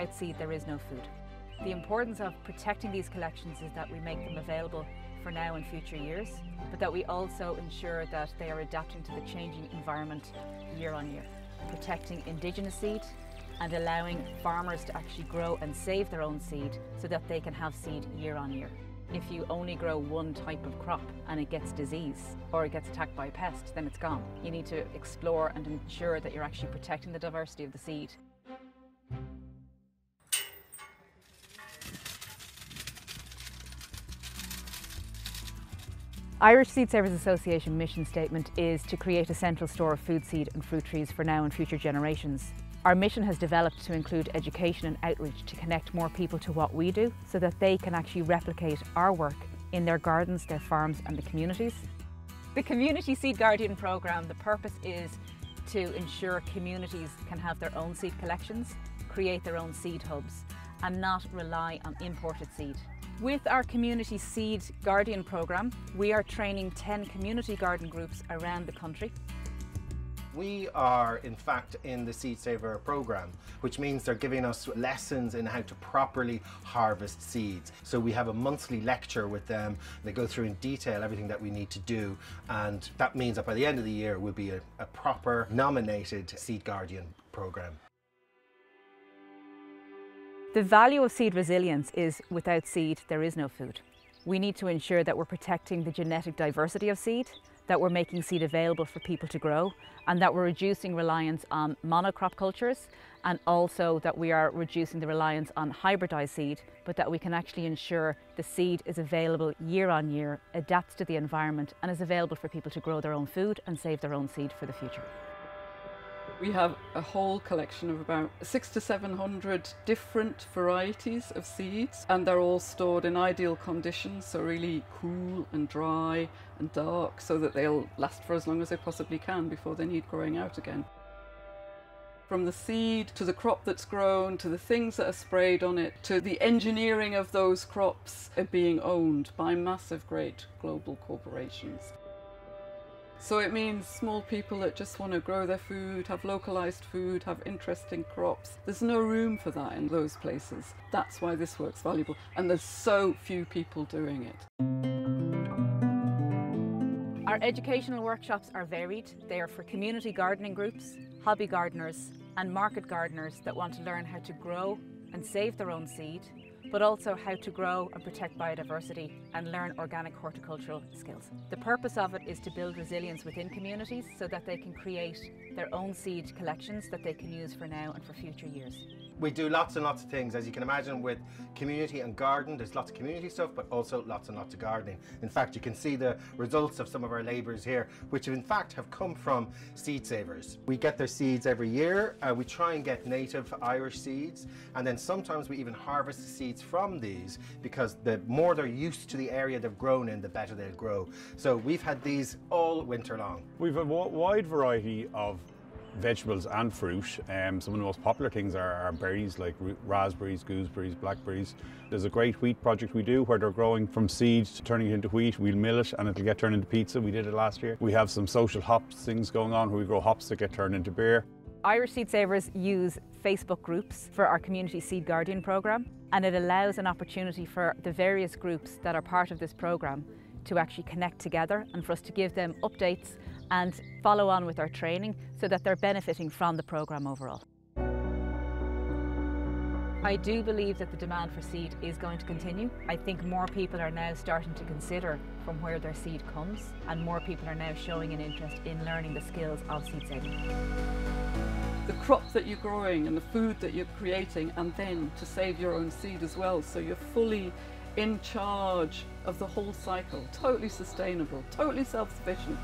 without seed there is no food. The importance of protecting these collections is that we make them available for now and future years, but that we also ensure that they are adapting to the changing environment year on year. Protecting indigenous seed and allowing farmers to actually grow and save their own seed so that they can have seed year on year. If you only grow one type of crop and it gets disease or it gets attacked by a pest, then it's gone. You need to explore and ensure that you're actually protecting the diversity of the seed. Irish Seed Savers Association mission statement is to create a central store of food seed and fruit trees for now and future generations. Our mission has developed to include education and outreach to connect more people to what we do so that they can actually replicate our work in their gardens, their farms and the communities. The Community Seed Guardian programme, the purpose is to ensure communities can have their own seed collections, create their own seed hubs and not rely on imported seed. With our Community Seed Guardian programme, we are training 10 community garden groups around the country we are, in fact, in the Seed Saver program, which means they're giving us lessons in how to properly harvest seeds. So we have a monthly lecture with them. They go through in detail everything that we need to do. And that means that by the end of the year, we'll be a, a proper nominated Seed Guardian program. The value of seed resilience is without seed, there is no food. We need to ensure that we're protecting the genetic diversity of seed that we're making seed available for people to grow and that we're reducing reliance on monocrop cultures and also that we are reducing the reliance on hybridized seed but that we can actually ensure the seed is available year on year, adapts to the environment and is available for people to grow their own food and save their own seed for the future. We have a whole collection of about six to 700 different varieties of seeds and they're all stored in ideal conditions, so really cool and dry and dark so that they'll last for as long as they possibly can before they need growing out again. From the seed to the crop that's grown to the things that are sprayed on it to the engineering of those crops are being owned by massive great global corporations. So it means small people that just want to grow their food, have localized food, have interesting crops. There's no room for that in those places. That's why this work's valuable. And there's so few people doing it. Our educational workshops are varied. They are for community gardening groups, hobby gardeners and market gardeners that want to learn how to grow and save their own seed but also how to grow and protect biodiversity and learn organic horticultural skills. The purpose of it is to build resilience within communities so that they can create their own seed collections that they can use for now and for future years we do lots and lots of things. As you can imagine with community and garden, there's lots of community stuff, but also lots and lots of gardening. In fact, you can see the results of some of our labours here, which in fact have come from seed savers. We get their seeds every year. Uh, we try and get native Irish seeds, and then sometimes we even harvest the seeds from these because the more they're used to the area they've grown in, the better they'll grow. So we've had these all winter long. We've a wide variety of vegetables and fruit. Um, some of the most popular things are, are, berries like raspberries, gooseberries, blackberries. There's a great wheat project we do where they're growing from seeds, to turning it into wheat. We'll mill it and it'll get turned into pizza. We did it last year. We have some social hops things going on where we grow hops that get turned into beer. Irish Seed Savers use Facebook groups for our Community Seed Guardian programme and it allows an opportunity for the various groups that are part of this programme to actually connect together and for us to give them updates and follow on with our training so that they're benefiting from the programme overall. I do believe that the demand for seed is going to continue. I think more people are now starting to consider from where their seed comes and more people are now showing an interest in learning the skills of seed saving. The crop that you're growing and the food that you're creating and then to save your own seed as well so you're fully in charge of the whole cycle, totally sustainable, totally self-sufficient.